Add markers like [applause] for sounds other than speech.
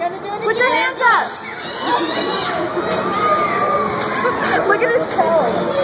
Put your hands up! [laughs] Look at his tail.